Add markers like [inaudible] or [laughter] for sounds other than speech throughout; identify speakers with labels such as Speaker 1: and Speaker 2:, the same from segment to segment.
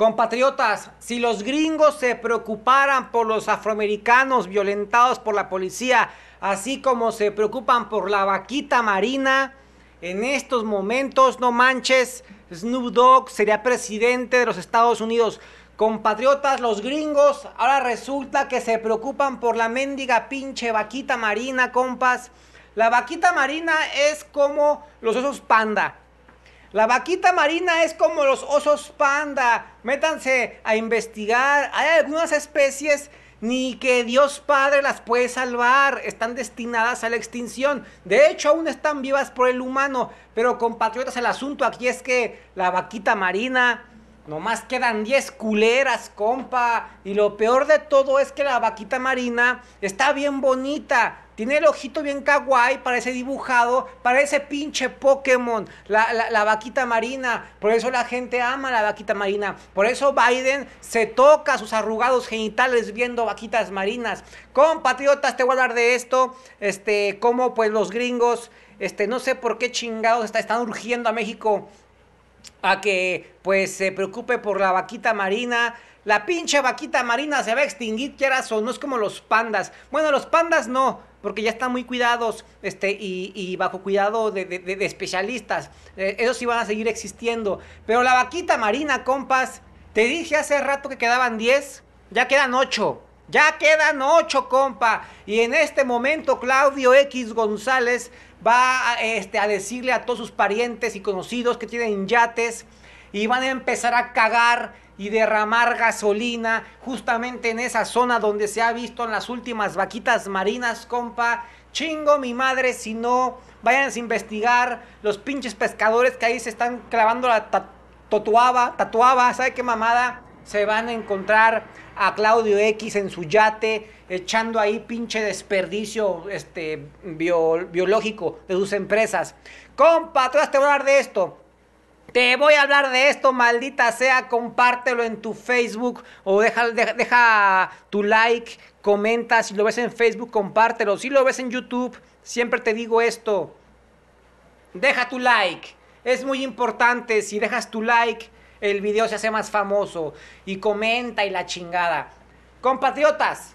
Speaker 1: Compatriotas, si los gringos se preocuparan por los afroamericanos violentados por la policía, así como se preocupan por la vaquita marina, en estos momentos, no manches, Snoop Dogg sería presidente de los Estados Unidos. Compatriotas, los gringos, ahora resulta que se preocupan por la mendiga pinche vaquita marina, compas. La vaquita marina es como los osos panda. La vaquita marina es como los osos panda. Métanse a investigar. Hay algunas especies ni que Dios Padre las puede salvar. Están destinadas a la extinción. De hecho, aún están vivas por el humano. Pero compatriotas, el asunto aquí es que la vaquita marina... Nomás quedan 10 culeras, compa. Y lo peor de todo es que la vaquita marina está bien bonita. Tiene el ojito bien kawaii, parece dibujado, parece pinche Pokémon, la, vaquita marina. Por eso la gente ama la vaquita marina. Por eso Biden se toca sus arrugados genitales viendo vaquitas marinas. Compatriotas, te voy a hablar de esto. Este, como pues los gringos, este, no sé por qué chingados están urgiendo a México a que pues se preocupe por la vaquita marina. La pinche vaquita marina se va a extinguir, quieras o no es como los pandas. Bueno, los pandas no, porque ya están muy cuidados este, y, bajo cuidado de, especialistas. Eh, esos sí van a seguir existiendo. Pero la vaquita marina, compas, te dije hace rato que quedaban 10, ya quedan 8. Ya quedan 8, compa. Y en este momento Claudio X González va este, a decirle a todos sus parientes y conocidos que tienen yates y van a empezar a cagar y derramar gasolina justamente en esa zona donde se ha visto en las últimas vaquitas marinas, compa. Chingo mi madre, si no, vayan a investigar los pinches pescadores que ahí se están clavando la tatuaba, tatuaba, ¿sabe qué mamada? Se van a encontrar a Claudio X en su yate, echando ahí pinche desperdicio este, biológico de sus empresas. Compa, te vas a hablar de esto. Te voy a hablar de esto, maldita sea, compártelo en tu Facebook o deja, tu like, comenta, si lo ves en Facebook, compártelo, si lo ves en YouTube, siempre te digo esto, deja tu like, es muy importante, si dejas tu like, el video se hace más famoso y comenta y la chingada. Compatriotas,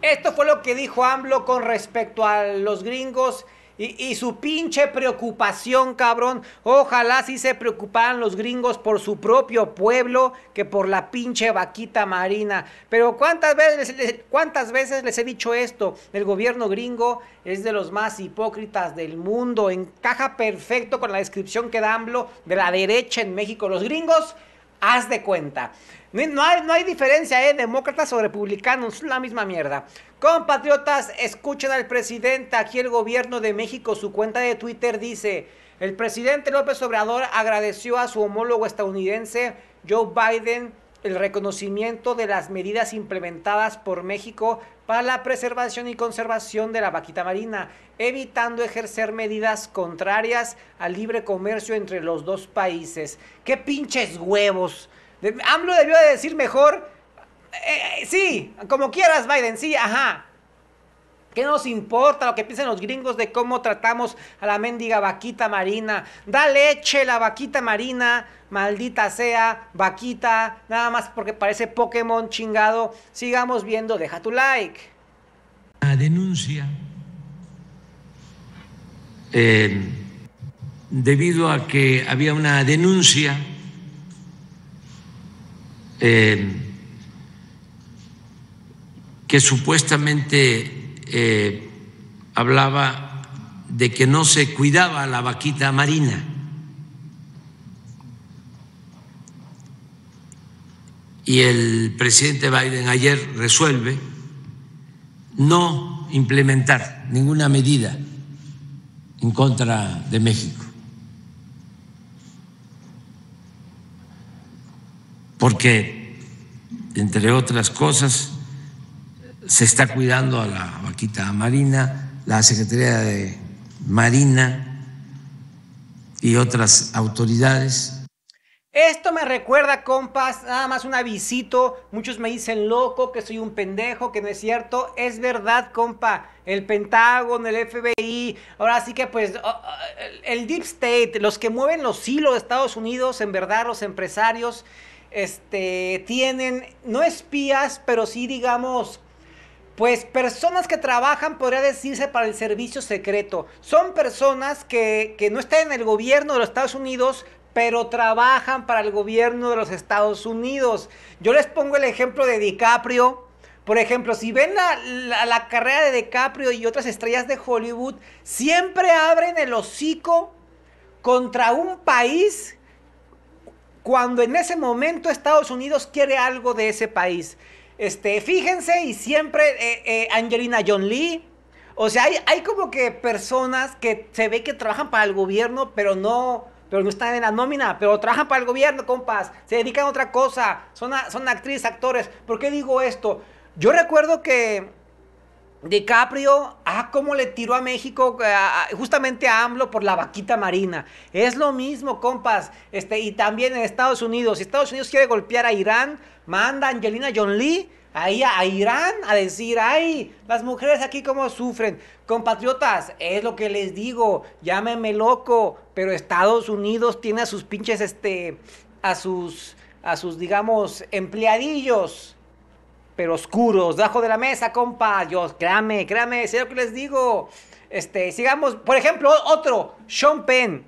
Speaker 1: esto fue lo que dijo AMLO con respecto a los gringos y, su pinche preocupación, cabrón. Ojalá sí se preocuparan los gringos por su propio pueblo que por la pinche vaquita marina. Pero ¿cuántas veces, cuántas veces les he dicho esto? El gobierno gringo es de los más hipócritas del mundo. Encaja perfecto con la descripción que da AMLO de la derecha en México. Los gringos, haz de cuenta. No hay, diferencia, ¿eh? Demócratas o republicanos, la misma mierda. Compatriotas, escuchen al presidente. Aquí el gobierno de México, su cuenta de Twitter dice: El presidente López Obrador agradeció a su homólogo estadounidense Joe Biden el reconocimiento de las medidas implementadas por México para la preservación y conservación de la vaquita marina, evitando ejercer medidas contrarias al libre comercio entre los dos países. ¡Qué pinches huevos! AMLO debió de decir mejor, eh, sí, como quieras Biden, sí, ajá. ¿Qué nos importa lo que piensan los gringos de cómo tratamos a la mendiga vaquita marina? Da leche la vaquita marina, maldita sea, vaquita, nada más porque parece Pokémon chingado. Sigamos viendo, deja tu like.
Speaker 2: La denuncia, eh, debido a que había una denuncia eh, que supuestamente eh, hablaba de que no se cuidaba la vaquita marina. Y el presidente Biden ayer resuelve no implementar ninguna medida en contra de México. porque, entre otras cosas, se está cuidando a la vaquita marina, la Secretaría de Marina y otras autoridades
Speaker 1: Esto me recuerda, compas, nada más un avisito. Muchos me dicen loco, que soy un pendejo, que no es cierto. Es verdad, compa. El Pentágono, el FBI, ahora sí que pues el Deep State, los que mueven los hilos de Estados Unidos, en verdad los empresarios, este, tienen, no espías, pero sí digamos pues personas que trabajan, podría decirse, para el servicio secreto. Son personas que, no están en el gobierno de los Estados Unidos, pero trabajan para el gobierno de los Estados Unidos. Yo les pongo el ejemplo de DiCaprio. Por ejemplo, si ven la, la, carrera de DiCaprio y otras estrellas de Hollywood, siempre abren el hocico contra un país cuando en ese momento Estados Unidos quiere algo de ese país. Este, fíjense, y siempre eh, eh, Angelina John Lee. O sea, hay, hay, como que personas que se ve que trabajan para el gobierno, pero no, pero no están en la nómina, pero trabajan para el gobierno, compas. Se dedican a otra cosa. Son, son actrices, actores. ¿Por qué digo esto? Yo recuerdo que DiCaprio, ah, cómo le tiró a México, justamente a AMLO por la vaquita marina. Es lo mismo, compas. Este, y también en Estados Unidos. Si Estados Unidos quiere golpear a Irán, manda Angelina John Lee ahí a, Irán a decir, ay, las mujeres aquí cómo sufren. Compatriotas, es lo que les digo, llámenme loco, pero Estados Unidos tiene a sus pinches, este, a sus, a sus, digamos, empleadillos, pero oscuros, debajo de la mesa, compa. Yo, créame, créame, sé lo que les digo. Este, sigamos, por ejemplo, otro, Sean Penn.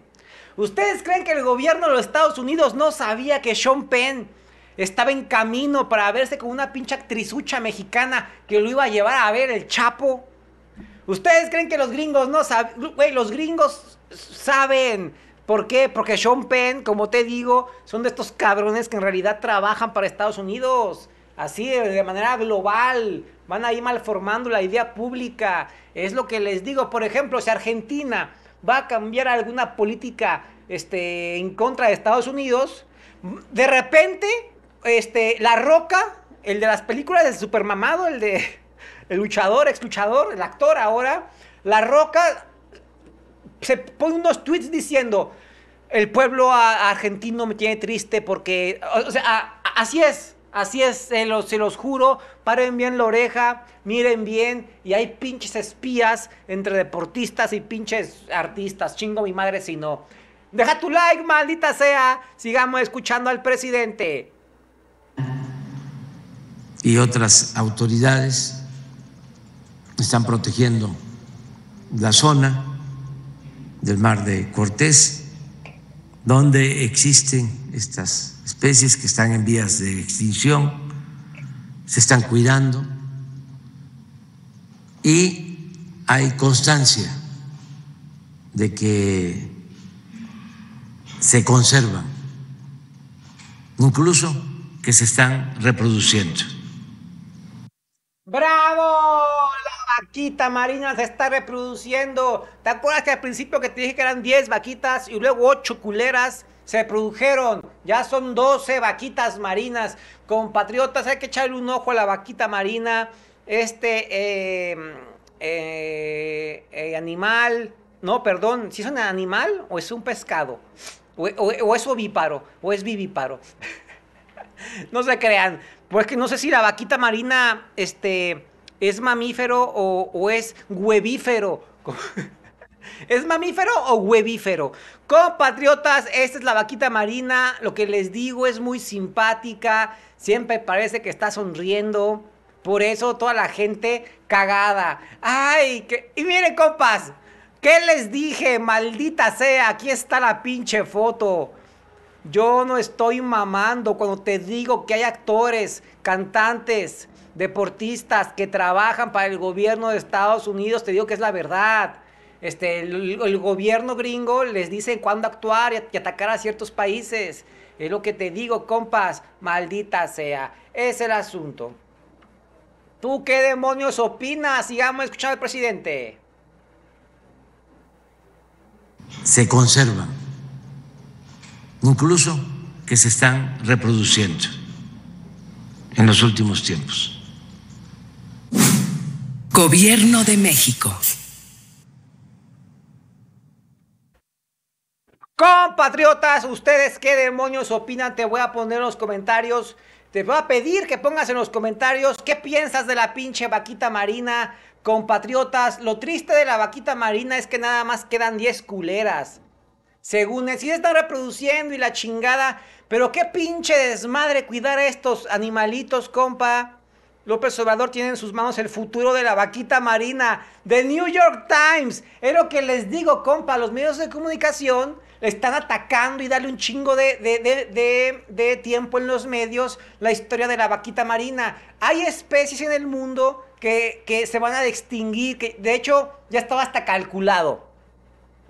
Speaker 1: ¿Ustedes creen que el gobierno de los Estados Unidos no sabía que Sean Penn estaba en camino para verse con una pinche actrizucha mexicana que lo iba a llevar a ver el Chapo. ¿Ustedes creen que los gringos no saben? Güey, los gringos saben. ¿Por qué? Porque Sean Penn, como te digo, son de estos cabrones que en realidad trabajan para Estados Unidos. Así, de manera global. Van ahí malformando la idea pública. Es lo que les digo. Por ejemplo, si Argentina va a cambiar alguna política este, en contra de Estados Unidos, de repente este, La Roca, el de las películas del supermamado, el de [laughs] el luchador, ex luchador, el actor ahora, La Roca se pone unos tweets diciendo, el pueblo argentino me tiene triste porque, o sea, así es, así es, se los, se los juro, paren bien la oreja, miren bien, y hay pinches espías entre deportistas y pinches artistas, chingo mi madre si no. Deja tu like, maldita sea, sigamos escuchando al presidente
Speaker 2: y otras autoridades están protegiendo la zona del mar de Cortés, donde existen estas especies que están en vías de extinción, se están cuidando y hay constancia de que se conservan, incluso que se están reproduciendo.
Speaker 1: ¡Bravo! La vaquita marina se está reproduciendo. ¿Te acuerdas que al principio que te dije que eran 10 vaquitas y luego 8 culeras? Se produjeron. Ya son 12 vaquitas marinas. Compatriotas, hay que echarle un ojo a la vaquita marina. Este eh, eh, eh, animal. No, perdón. ¿Si es un animal o es un pescado? O, o es ovíparo. O es vivíparo. [laughs] no se crean. Pues que no sé si la vaquita marina este, es mamífero o, es huevífero. [laughs] ¿Es mamífero o huevífero? Compatriotas, esta es la vaquita marina. Lo que les digo es muy simpática. Siempre parece que está sonriendo. Por eso toda la gente cagada. Ay, que... y miren, compas. ¿Qué les dije? Maldita sea, aquí está la pinche foto. Yo no estoy mamando cuando te digo que hay actores, cantantes, deportistas que trabajan para el gobierno de Estados Unidos, te digo que es la verdad. Este, el, gobierno gringo les dice cuándo actuar y, atacar a ciertos países. Es lo que te digo, compas, maldita sea. Es el asunto. ¿Tú qué demonios opinas? Sigamos escuchando al presidente.
Speaker 2: Se conservan incluso que se están reproduciendo en los últimos tiempos.
Speaker 3: Gobierno de México.
Speaker 1: Compatriotas, ¿ustedes qué demonios opinan? Te voy a poner en los comentarios. Te voy a pedir que pongas en los comentarios qué piensas de la pinche vaquita marina. Compatriotas, lo triste de la vaquita marina es que nada más quedan 10 culeras. Según si se están reproduciendo y la chingada. Pero qué pinche desmadre cuidar a estos animalitos, compa. López Obrador tiene en sus manos el futuro de la vaquita marina. The New York Times. Es lo que les digo, compa. Los medios de comunicación le están atacando y darle un chingo de, de, tiempo en los medios la historia de la vaquita marina. Hay especies en el mundo que, se van a extinguir. Que de hecho ya estaba hasta calculado.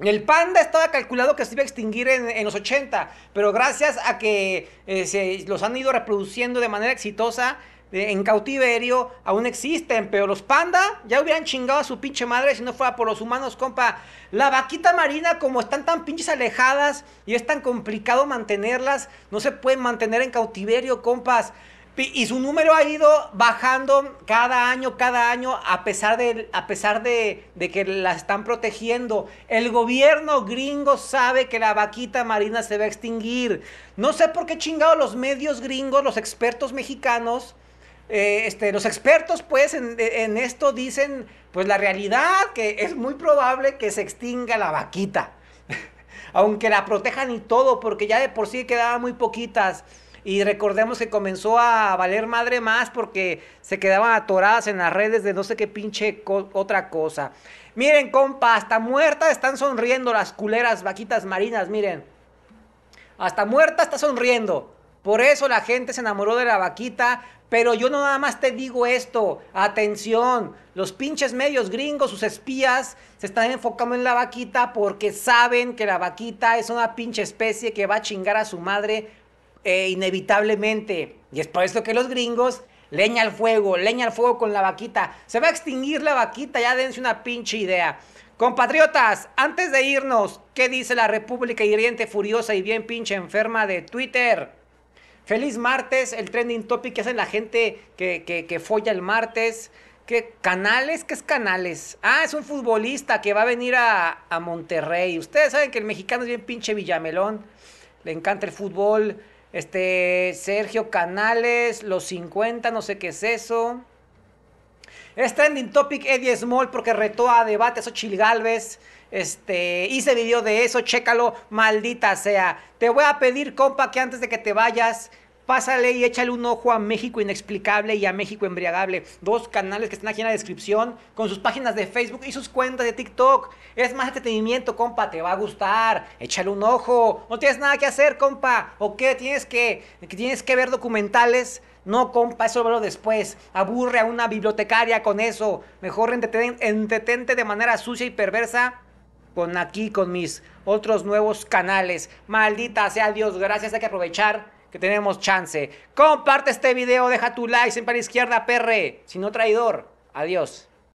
Speaker 1: El panda estaba calculado que se iba a extinguir en, los 80, pero gracias a que eh, se los han ido reproduciendo de manera exitosa, en cautiverio aún existen, pero los panda ya hubieran chingado a su pinche madre si no fuera por los humanos, compa. La vaquita marina, como están tan pinches alejadas y es tan complicado mantenerlas, no se pueden mantener en cautiverio, compas. Y su número ha ido bajando cada año, cada año, a pesar, de, a pesar de, que la están protegiendo. El gobierno gringo sabe que la vaquita marina se va a extinguir. No sé por qué chingado los medios gringos, los expertos mexicanos, eh, este, los expertos pues en, esto dicen pues la realidad que es muy probable que se extinga la vaquita. [laughs] Aunque la protejan y todo, porque ya de por sí quedaban muy poquitas. Y recordemos que comenzó a valer madre más porque se quedaban atoradas en las redes de no sé qué pinche otra cosa. Miren, compa, hasta muertas están sonriendo las culeras vaquitas marinas, miren. Hasta muerta está sonriendo. Por eso la gente se enamoró de la vaquita, pero yo no nada más te digo esto, atención, los pinches medios gringos, sus espías, se están enfocando en la vaquita porque saben que la vaquita es una pinche especie que va a chingar a su madre eh, inevitablemente. Y es por eso que los gringos, leña al fuego, leña al fuego con la vaquita. Se va a extinguir la vaquita, ya dense una pinche idea. Compatriotas, antes de irnos, ¿qué dice la República Hiriente Furiosa y bien pinche enferma de Twitter? Feliz martes, el trending topic que hacen la gente que, que, folla el martes. ¿Qué canales? ¿Qué es canales? Ah, es un futbolista que va a venir a, a, Monterrey. Ustedes saben que el mexicano es bien pinche villamelón. Le encanta el fútbol. Este, Sergio Canales, los 50, no sé qué es eso. Es trending topic Eddie Small porque retó a debate a Xochil Galvez. Este, hice video de eso, chécalo, maldita sea. Te voy a pedir, compa, que antes de que te vayas, pásale y échale un ojo a México Inexplicable y a México Embriagable. Dos canales que están aquí en la descripción, con sus páginas de Facebook y sus cuentas de TikTok. Es más entretenimiento, compa, te va a gustar. Échale un ojo. No tienes nada que hacer, compa. ¿O qué? ¿Tienes que, tienes que ver documentales? No, compa, eso lo después. Aburre a una bibliotecaria con eso. Mejor entretente de manera sucia y perversa con aquí, con mis otros nuevos canales. Maldita sea Dios, gracias, hay que aprovechar que tenemos chance. Comparte este video, deja tu like siempre a la izquierda, perre. Si no traidor, adiós.